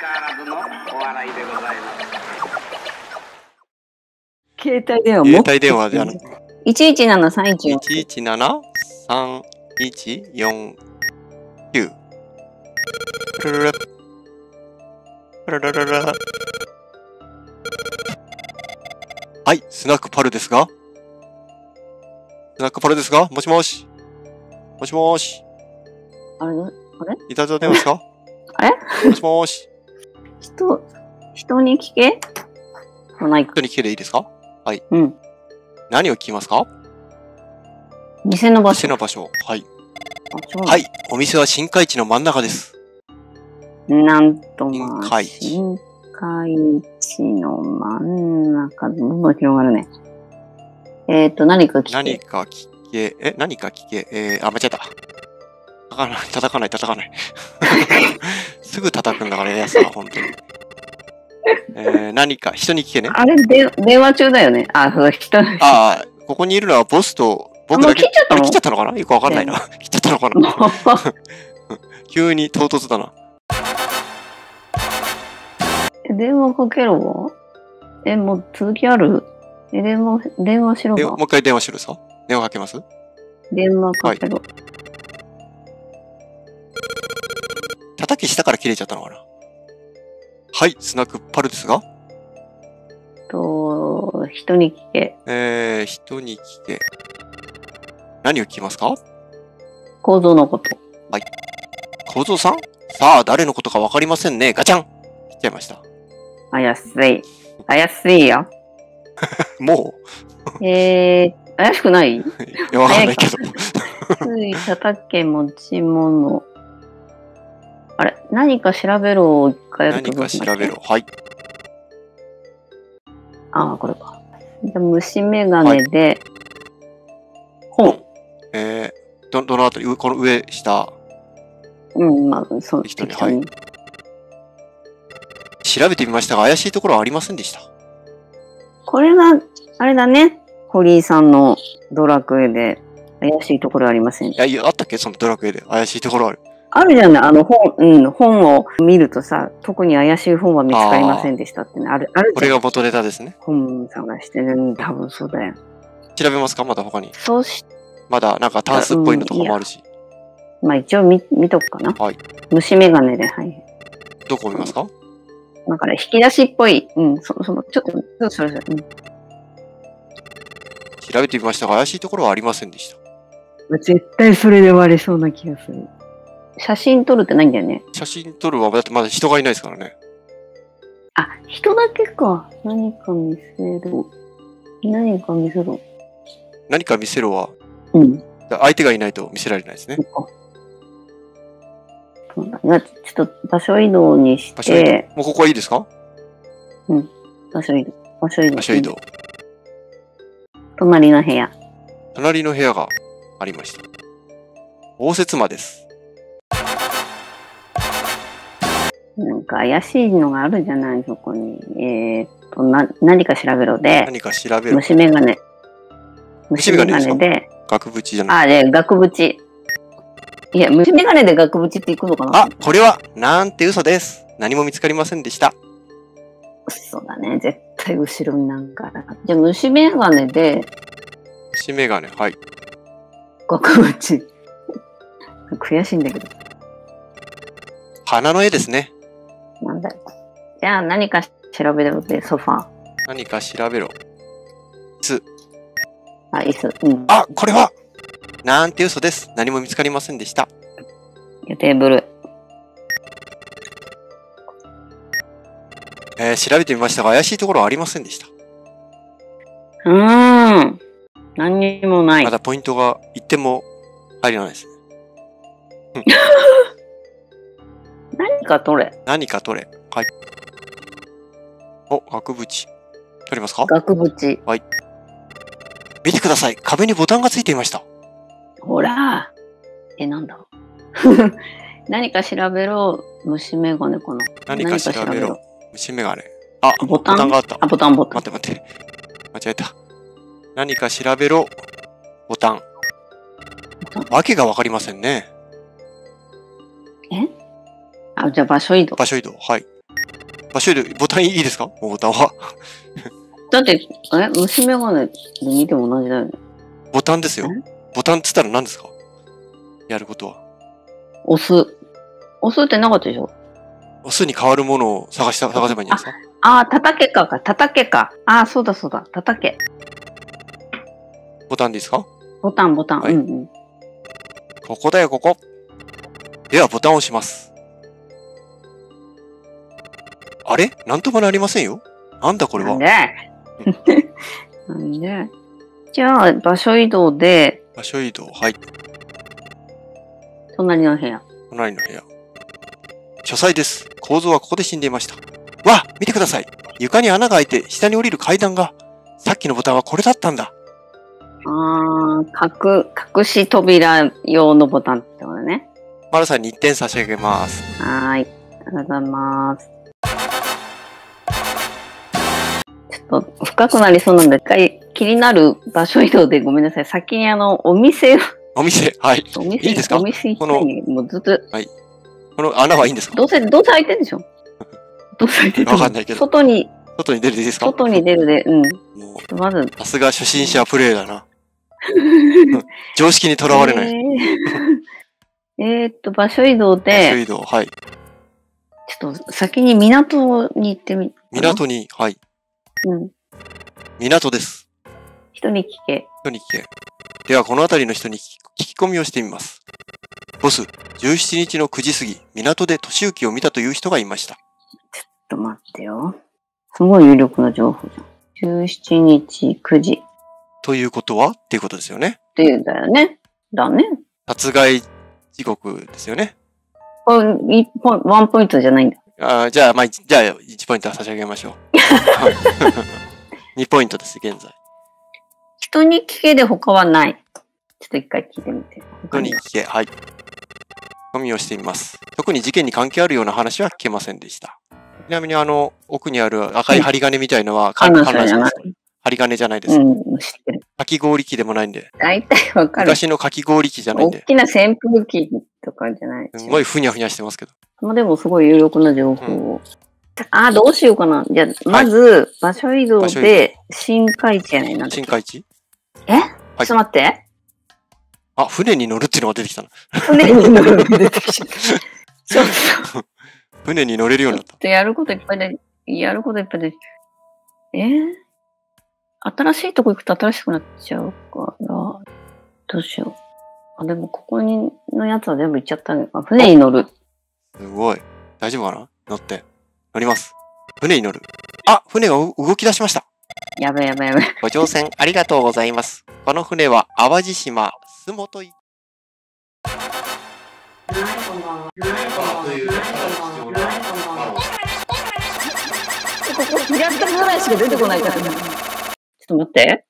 変わらずのお笑いでございます。携帯電話携帯電話じゃな117314 117-3149。プルルルプルルルルはい、スナックパルですがスナックパルですがもしもしもしもしあれないただいてますかあれもしもし人、人に聞け？ないか。人に聞けでいいですか？うん。何を聞きますか？店の場所。店の場所。はい。はい。お店は新海地の真ん中です。なんとまあ、新海地新海地の真ん中、どんどん広がるね。えっ、ー、と、何か聞け。何か聞け、え、何か聞け、えー、あ、間違えた。叩かない、叩かない、叩かない。すぐ叩くんだから、やつは、本当に。えー、何か、人に聞けね。あれで、電話中だよね。あ、そう、人、ああ、ここにいるのはボスと僕だけ。もう切っちゃったの？あれ切っちゃったのかな？よくわかんないな。切っちゃったのかな？急に唐突だな。え電話かけろわ？え、もう続きある？え、電話、電話しろばでもう。一回電話してるさ。電話かけます？電話かけろ。叩きしたから切れちゃったのかな？はい、スナックパルですが？と、人に聞け。えー、人に聞け。何を聞きますか？構造のこと。小僧さん？さあ、誰のことかわかりませんね。ガチャン来ちゃいました。怪しい。怪しいよ。もえー、怪しくない？う いや、わかんないけど。つい叩け持ち物。あれ何か調べろを一回やると何か調べろ。はい。ああ、これか。じゃあ虫眼鏡で、本。えー、ど、どのあたり？うこの上、下？うん、まあ、そう、適当に適当に。調べてみましたが、怪しいところはありませんでした。これが、あれだね。堀井さんのドラクエで怪しいところありませんい。や、いやあったっけ？そのドラクエで。怪しいところある。あるじゃない？あの本、うん、本を見るとさ、特に怪しい本は見つかりませんでしたってね。ある、あるじゃん。これが元ネタですね。本探してる多分そうだよ。調べますか？まだ他に。そうし、まだなんかタンスっぽいのとかもあるし。まあ一応見、見とくかな。はい。虫眼鏡で、はい。どこを見ますか？だから引き出しっぽい、うん、そその、ちょっと、ちょっとそれそれ、うん。調べてみましたが、怪しいところはありませんでした。絶対それで割れそうな気がする。写真撮るってないんだよね。写真撮るは、だってまだ人がいないですからね。あ、人だけか。何か見せる。何か見せろ。何か見せろは、うん。相手がいないと見せられないですねそ。うだね。ちょっと場所移動にし場所移動て、。もうここはいいですか？場所移動。場所移動。場所移動。隣の部屋。隣の部屋がありました。応接間です。なんか怪しいのがあるじゃない、そこに。えー、っと、な、何か調べろで、何か調べろ。虫眼鏡。虫眼鏡で額縁じゃない？あ、で、額縁。いや、虫眼鏡で額縁っていくのかな？あ、これは、なんて嘘です。何も見つかりませんでした。そうだね。絶対後ろになんか。じゃあ、虫眼鏡で、虫眼鏡、はい。額縁。悔しいんだけど。花の絵ですね。なんだよ。じゃあ、何か調べろで、ソファー。何か調べろ。つ、あ、椅子。うん。あ、これはなんて嘘です。何も見つかりませんでした。テーブル。えー調べてみましたが、怪しいところはありませんでした。うーん。何にもないま。だポイントが1点も入らないです。何 か取れ。何か取れ。はい。お、額縁。取りますか？額縁。見てください。壁にボタンがついていました。ほら。え、なんだ？何か調べろ。虫眼鏡かな。何か調べろ。虫眼鏡。あ、ボタン？があった。あ、ボタンボタン待。って待って。間違えた。何か調べろ。ボタン。わけがわかりませんね。あ、じゃあ場所移動。場所移動。はい。場所移動、ボタンいいですか？ボタンは。だって、え虫眼鏡で見ても同じだよね。ボタンですよ。ボタンっつったら何ですか？やることは。押す。押すってなかったでしょ？押すに変わるものを探した、探せばいいんじゃないですか？ああ、叩けかか、叩けか。ああ、そうだそうだ、叩け。ボタンでいいですか？ボタン、ボタン。はいうんうん。ここだよ、ここ。では、ボタンを押します。あれ？なんともなりませんよ。なんだこれは？なん。で？なんで？じゃあ、場所移動で、場所移動。はい。隣の部屋。隣の部屋。書斎です。構造はここで死んでいました。わ見てください。床に穴が開いて下に降りる階段が。さっきのボタンはこれだったんだ。ああ、隠、隠し扉用のボタンってことね。マルさんに1点差し上げます。はーい。ありがとうございます。と深くなりそうなんで、一回気になる場所移動でごめんなさい。先にあの、お店を、お店？はい。お店、いいですか？お店行きた。もうずっと、この穴はいいんですか？どうせ、どうせ開いてんでしょ？どうせ開いてるわかんないけど外に、外に出るでいいですか？外に出るで、うん。もまず、う、さすが初心者プレイだな。常識にとらわれない。えーえーっと、場所移動場所で、移動。はい。ちょっと先に港に行ってみ、港に、はい。うん。港です。人に聞け。人に聞け。では、この辺りの人に聞き込みをしてみます。ボス、17日の9時過ぎ、港で年行を見たという人がいました。ちょっと待ってよ。すごい有力な情報じゃん。17日9時っということは？っていうことですよね。ていうんだよね。だね。殺害時刻ですよね。これ一ポインワンポイントじゃないんだ。あーじゃあ、まあ、じゃあ、1ポイントは差し上げましょう。はい2 ポイントです、現在。人に聞けで他はない。ちょっと一回聞いてみて。人に聞け。はい。込みをしてみます。特に事件に関係あるような話は聞けませんでした。ちなみに、あの、奥にある赤い針金みたいのは、観覧車じゃないです。針金じゃないです。うん。かき氷機でもないんで。大体わかる。昔のかき氷機じゃないんで。大きな扇風機とかじゃない。すごいふにゃふにゃしてますけど。まあでもすごい有力な情報を。あー、どうしようかな。じゃあ、まず、場所移動で、新海地やねんな。ちょ新海地？え？っと待って。あ、船に乗るっていうのが出てきたな。船に乗るの出てきた。ちょっ船に乗れるようになった。とやることいっぱいで、やることいっぱいで。え？ー新しいとこ行くと新しくなっちゃうから、どうしよう。あ、でもここにのやつは全部行っちゃったね。あ、船に乗る。すごい。大丈夫かな？乗って。乗ります。船に乗る。あ、船がう動き出しました。やべやべやべ。ご乗船ありがとうございます。この船は淡路島、洲本行ここ、平田ぐらいしか出てこないから。ちょっと待って。